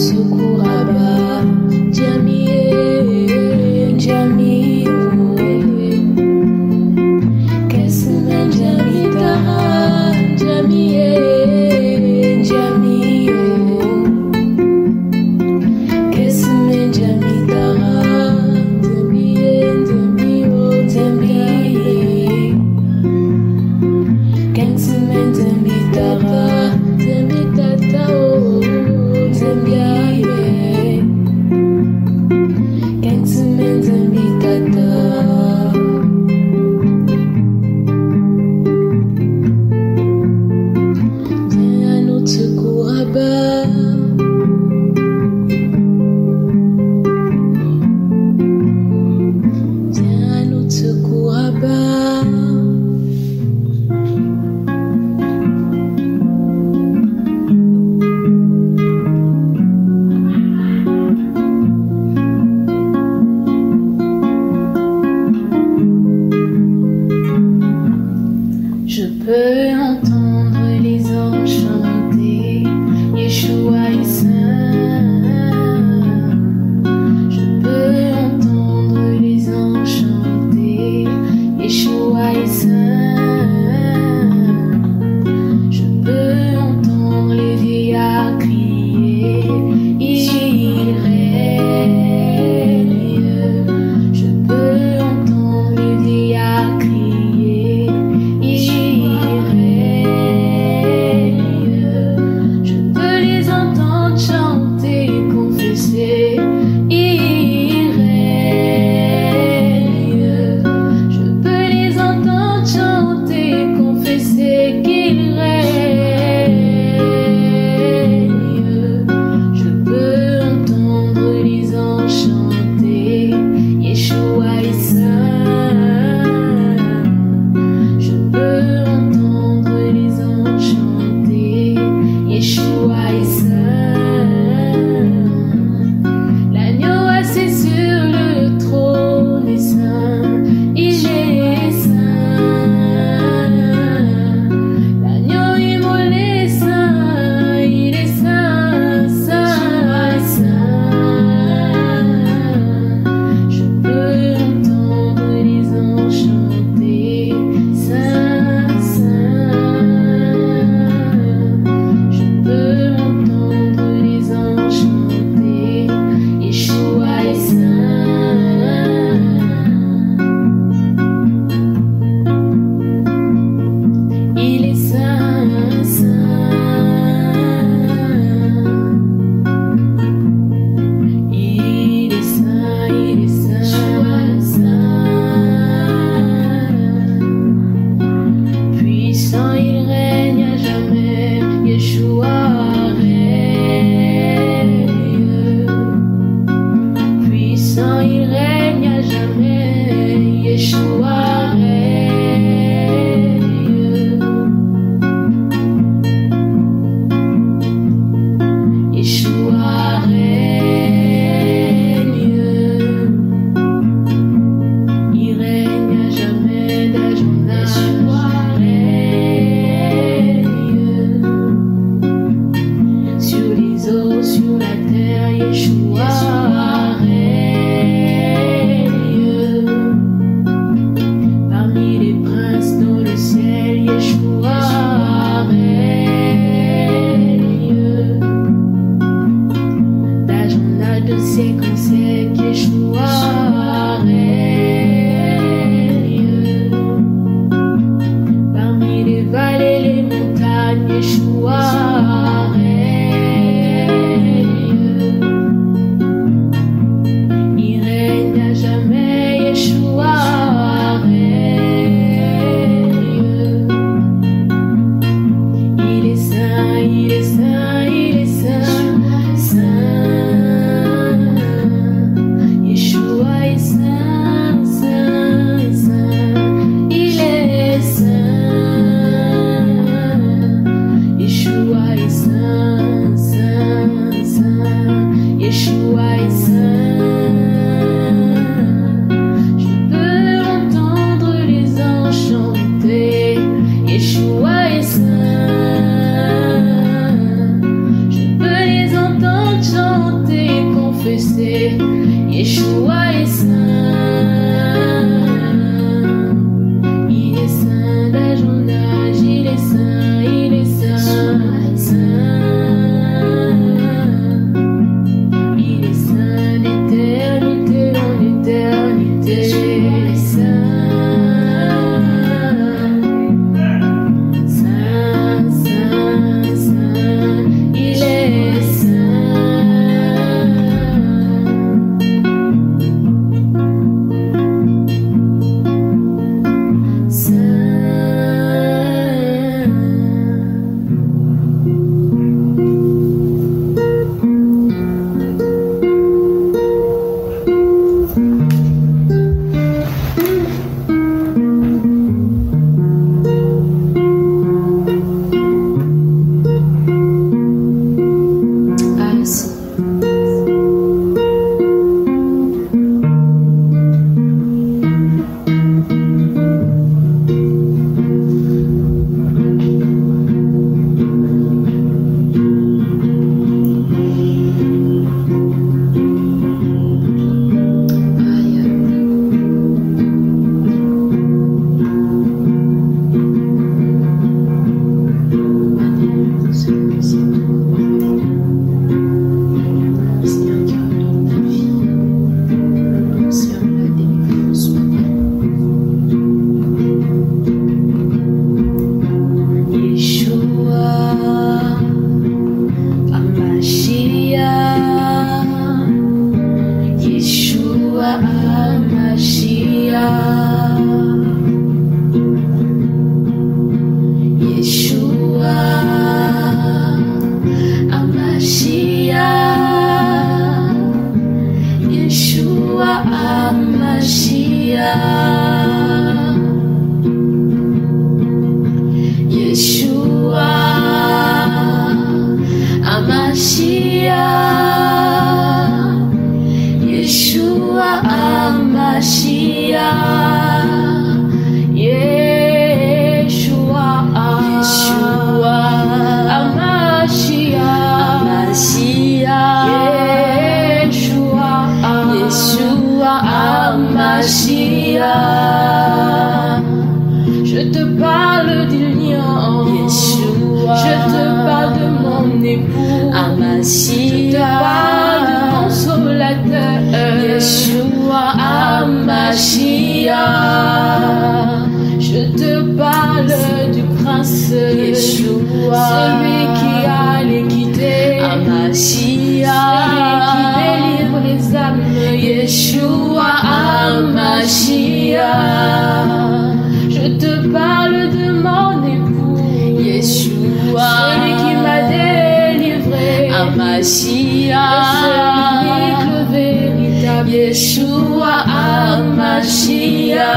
辛苦啊。Yeshua Yeshua, celui qui a l'équité, Amashia, celui qui délivre les âmes, Yeshua, Amashia. Je te parle de mon époux, Yeshua, celui qui m'a délivré, Amashia, le véritable, Yeshua, Amashia.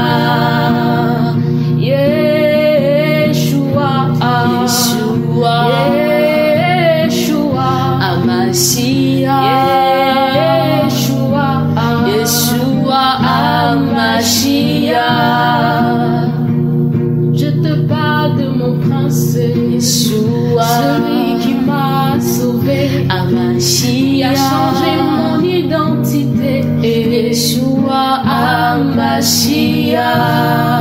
Messiah.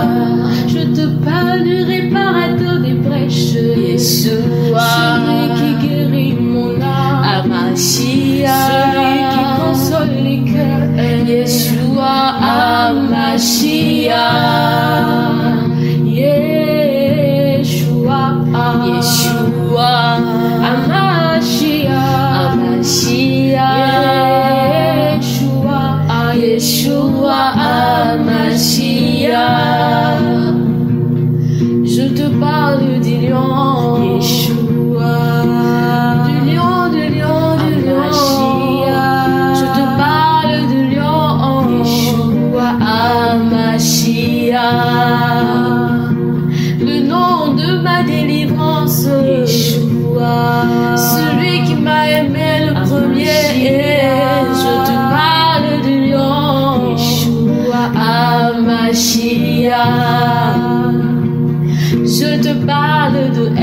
bardo do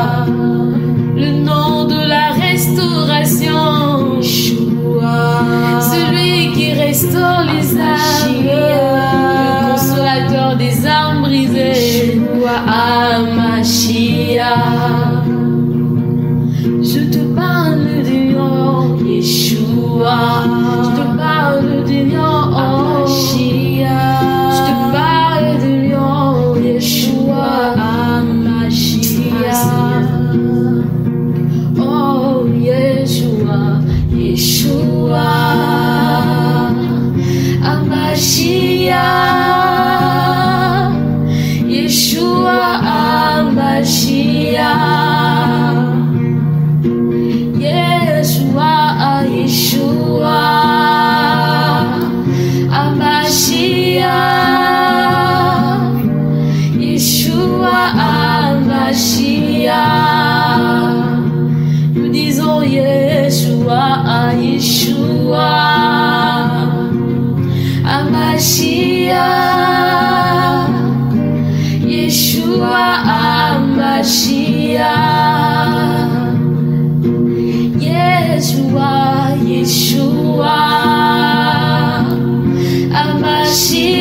Abaixo.